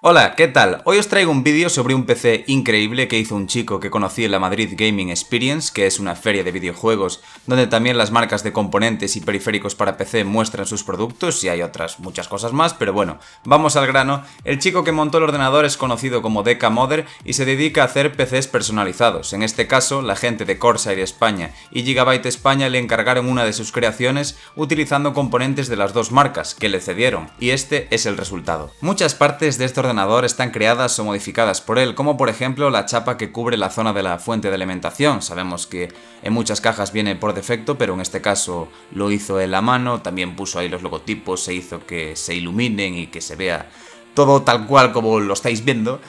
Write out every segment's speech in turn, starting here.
Hola, ¿qué tal? Hoy os traigo un vídeo sobre un PC increíble que hizo un chico que conocí en la Madrid Gaming Experience, que es una feria de videojuegos donde también las marcas de componentes y periféricos para PC muestran sus productos y hay otras muchas cosas más, pero bueno, vamos al grano. El chico que montó el ordenador es conocido como Deca Modder y se dedica a hacer PCs personalizados. En este caso, la gente de Corsair España y Gigabyte España le encargaron una de sus creaciones utilizando componentes de las dos marcas, que le cedieron, y este es el resultado. Muchas partes de este ordenador están creadas o modificadas por él, como por ejemplo la chapa que cubre la zona de la fuente de alimentación. Sabemos que en muchas cajas viene por defecto, pero en este caso lo hizo él a mano, también puso ahí los logotipos, se hizo que se iluminen y que se vea todo tal cual como lo estáis viendo.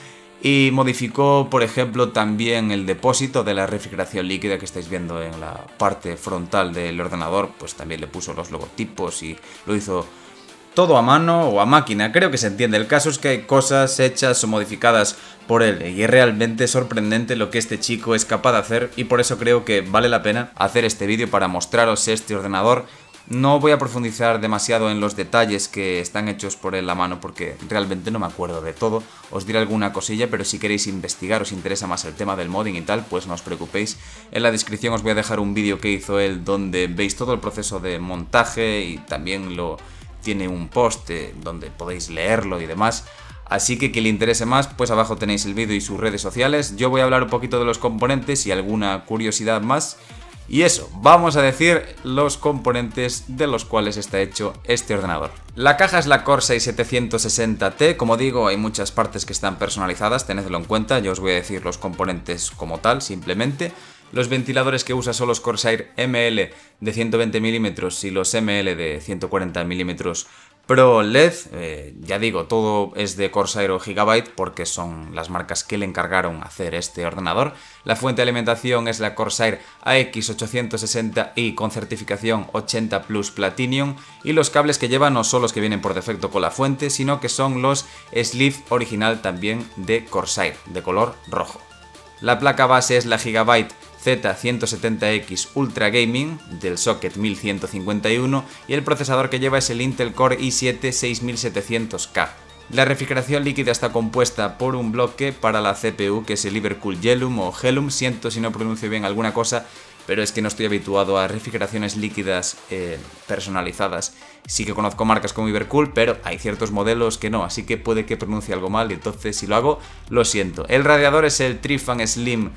Y modificó, por ejemplo, también el depósito de la refrigeración líquida que estáis viendo en la parte frontal del ordenador, pues también le puso los logotipos y lo hizo todo a mano o a máquina, creo que se entiende. El caso es que hay cosas hechas o modificadas por él y es realmente sorprendente lo que este chico es capaz de hacer y por eso creo que vale la pena hacer este vídeo para mostraros este ordenador. No voy a profundizar demasiado en los detalles que están hechos por él a mano porque realmente no me acuerdo de todo. Os diré alguna cosilla, pero si queréis investigar, os interesa más el tema del modding y tal, pues no os preocupéis. En la descripción os voy a dejar un vídeo que hizo él donde veis todo el proceso de montaje y también lo tiene un post donde podéis leerlo y demás. Así que quien le interese más, pues abajo tenéis el vídeo y sus redes sociales. Yo voy a hablar un poquito de los componentes y alguna curiosidad más. Y eso, vamos a decir los componentes de los cuales está hecho este ordenador. La caja es la Corsair 760T, como digo hay muchas partes que están personalizadas, tenedlo en cuenta, yo os voy a decir los componentes como tal, simplemente. Los ventiladores que usa son los Corsair ML de 120 mm y los ML de 140 mm Pro LED, eh, ya digo, todo es de Corsair o Gigabyte porque son las marcas que le encargaron hacer este ordenador. La fuente de alimentación es la Corsair AX860i con certificación 80 Plus Platinum y los cables que lleva no son los que vienen por defecto con la fuente, sino que son los Sleeve original también de Corsair, de color rojo. La placa base es la Gigabyte Z170X Ultra Gaming del socket 1151 y el procesador que lleva es el Intel Core i7 6700K. La refrigeración líquida está compuesta por un bloque para la CPU que es el Liverpool Gelum o Gelum, siento si no pronuncio bien alguna cosa, pero es que no estoy habituado a refrigeraciones líquidas eh, personalizadas. Sí que conozco marcas como Ibercool, pero hay ciertos modelos que no, así que puede que pronuncie algo mal y entonces si lo hago, lo siento. El radiador es el Trifan Slim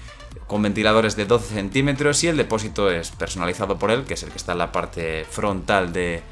con ventiladores de 12 centímetros y el depósito es personalizado por él, que es el que está en la parte frontal de,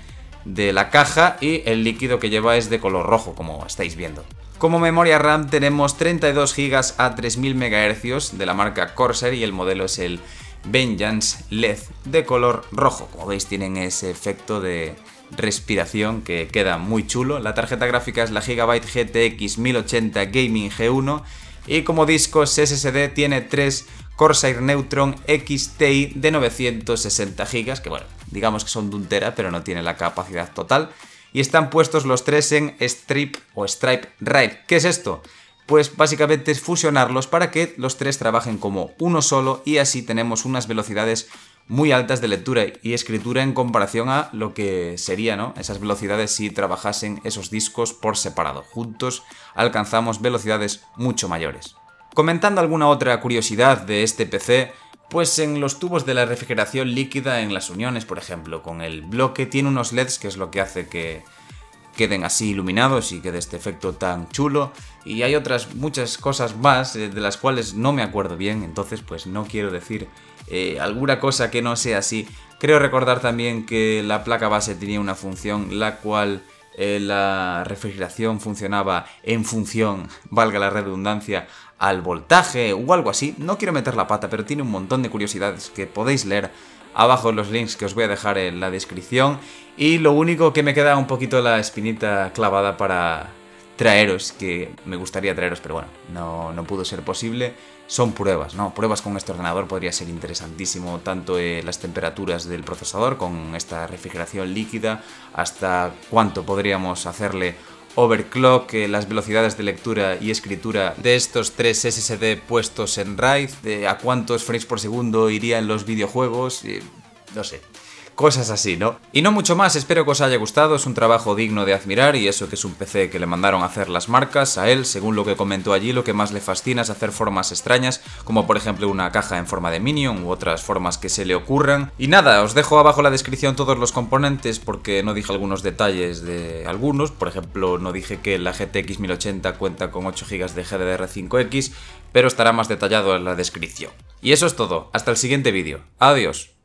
de la caja y el líquido que lleva es de color rojo, como estáis viendo. Como memoria RAM tenemos 32 GB a 3000 MHz de la marca Corsair y el modelo es el Vengeance LED de color rojo. Como veis tienen ese efecto de respiración que queda muy chulo. La tarjeta gráfica es la Gigabyte GTX 1080 Gaming G1 y como discos SSD tiene 3 Corsair Neutron XTI de 960 GB, que bueno, digamos que son de pero no tiene la capacidad total. Y están puestos los tres en Strip o Stripe Write. ¿Qué es esto? Pues básicamente es fusionarlos para que los tres trabajen como uno solo y así tenemos unas velocidades muy altas de lectura y escritura en comparación a lo que sería ¿no? esas velocidades si trabajasen esos discos por separado. Juntos alcanzamos velocidades mucho mayores. Comentando alguna otra curiosidad de este PC, pues en los tubos de la refrigeración líquida en las uniones, por ejemplo, con el bloque tiene unos LEDs que es lo que hace que queden así iluminados y que de este efecto tan chulo. Y hay otras muchas cosas más eh, de las cuales no me acuerdo bien, entonces pues no quiero decir eh, alguna cosa que no sea así. Creo recordar también que la placa base tenía una función la cual eh, la refrigeración funcionaba en función, valga la redundancia, al voltaje o algo así. No quiero meter la pata, pero tiene un montón de curiosidades que podéis leer abajo los links que os voy a dejar en la descripción. Y lo único que me queda un poquito la espinita clavada para traeros, que me gustaría traeros, pero bueno, no, no pudo ser posible, son pruebas, ¿no? Pruebas con este ordenador podría ser interesantísimo, tanto eh, las temperaturas del procesador con esta refrigeración líquida, hasta cuánto podríamos hacerle overclock, eh, las velocidades de lectura y escritura de estos tres SSD puestos en RAID, a cuántos frames por segundo irían los videojuegos, no sé cosas así, ¿no? Y no mucho más, espero que os haya gustado, es un trabajo digno de admirar y eso que es un PC que le mandaron a hacer las marcas, a él, según lo que comentó allí, lo que más le fascina es hacer formas extrañas, como por ejemplo una caja en forma de Minion u otras formas que se le ocurran. Y nada, os dejo abajo la descripción todos los componentes porque no dije algunos detalles de algunos, por ejemplo no dije que la GTX 1080 cuenta con 8 GB de GDDR5X, pero estará más detallado en la descripción. Y eso es todo, hasta el siguiente vídeo. Adiós.